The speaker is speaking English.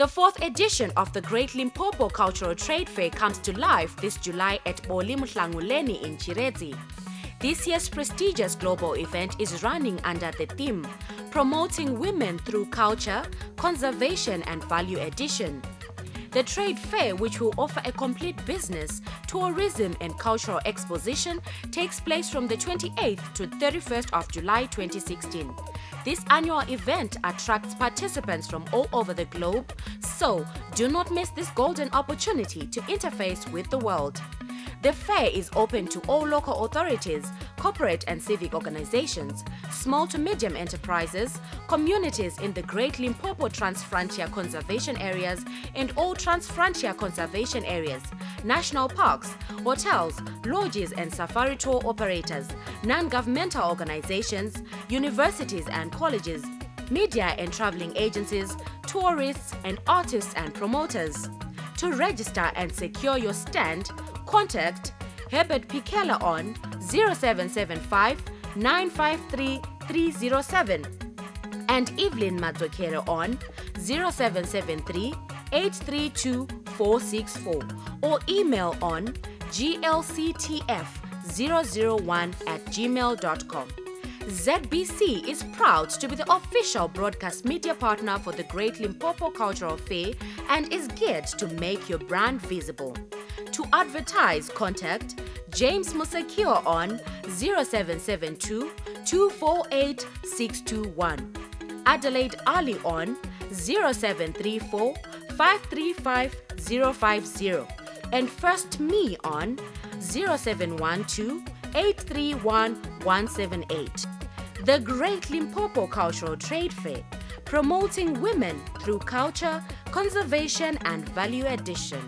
The fourth edition of the Great Limpopo Cultural Trade Fair comes to life this July at Boli Mhlanguleni in Chiredzi. This year's prestigious global event is running under the theme Promoting Women Through Culture, Conservation and Value Addition. The trade fair, which will offer a complete business, tourism, and cultural exposition, takes place from the 28th to 31st of July 2016. This annual event attracts participants from all over the globe, so do not miss this golden opportunity to interface with the world. The fair is open to all local authorities, corporate and civic organizations, small to medium enterprises, communities in the Great Limpopo Transfrontier Conservation Areas and all Transfrontier Conservation Areas, national parks, hotels, lodges and safari tour operators, non-governmental organizations, universities and colleges, media and traveling agencies, tourists and artists and promoters. To register and secure your stand, contact Herbert Pikela on 0775 953 307 and Evelyn Madzokere on 0773 832 464 or email on glctf001 at gmail.com. ZBC is proud to be the official broadcast media partner for the Great Limpopo Cultural Fair and is geared to make your brand visible. To advertise, contact James Musekio on 0772 248 621, Adelaide Ali on 0734 535 050, and First Me on 0712 831 178. The Great Limpopo Cultural Trade Fair, promoting women through culture, conservation, and value addition.